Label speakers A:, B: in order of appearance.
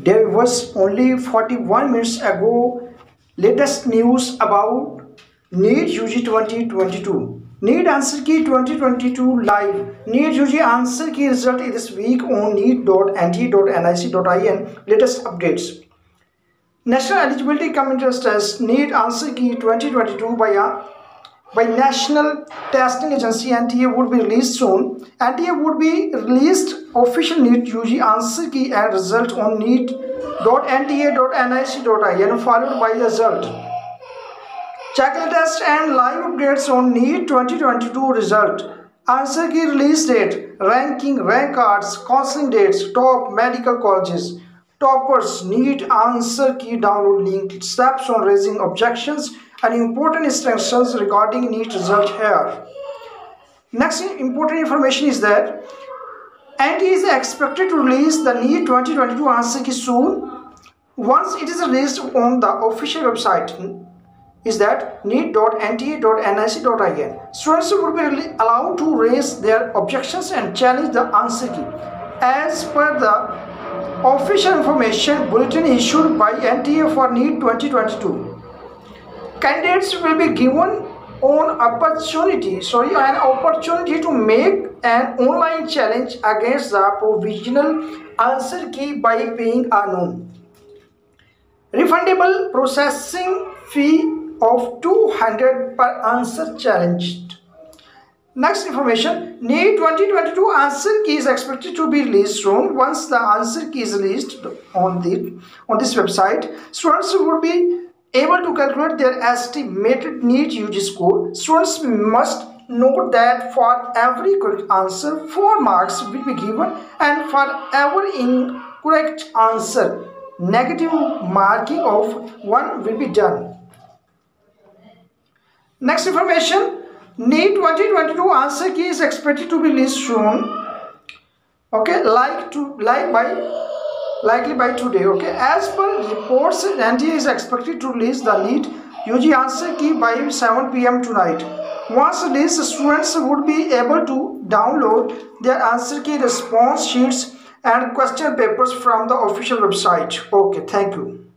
A: There was only 41 minutes ago latest news about NEET UG 2022. NEET Answer Key 2022 live. NEET UG Answer Key result is this week on neet.nt.nic.in latest updates. National Eligibility Committee Test NEET Answer Key 2022 by uh, by National Testing Agency NTA would be released soon. NTA would be released official NEET UG answer key and result on neet.nta.nic.in followed by result. Check the test and live updates on NEET 2022 result. Answer key release date, ranking, rank cards, counseling dates, top medical colleges, toppers, NEET answer key download link, steps on raising objections, and important instructions regarding NEET result here. Next important information is that NT is expected to release the NEET 2022 answer key soon. Once it is released on the official website, is that neet.nta.nic.in. Students will be allowed to raise their objections and challenge the answer key. As per the official information bulletin issued by NTA for NEET 2022 candidates will be given an opportunity sorry an opportunity to make an online challenge against the provisional answer key by paying a known refundable processing fee of 200 per answer challenged. Next information NEET 2022 answer key is expected to be released soon. Once the answer key is released on the on this website students will be able to calculate their estimated NEET UG score, students must note that for every correct answer, 4 marks will be given and for every incorrect answer, negative marking of 1 will be done. Next information, NEET 2022 answer key is expected to be released soon. Okay, like to like by likely by today okay? As per reports NTA is expected to release the NEET UG answer key by 7 pm tonight. Once released students would be able to download their answer key response sheets and question papers from the official website. Okay thank you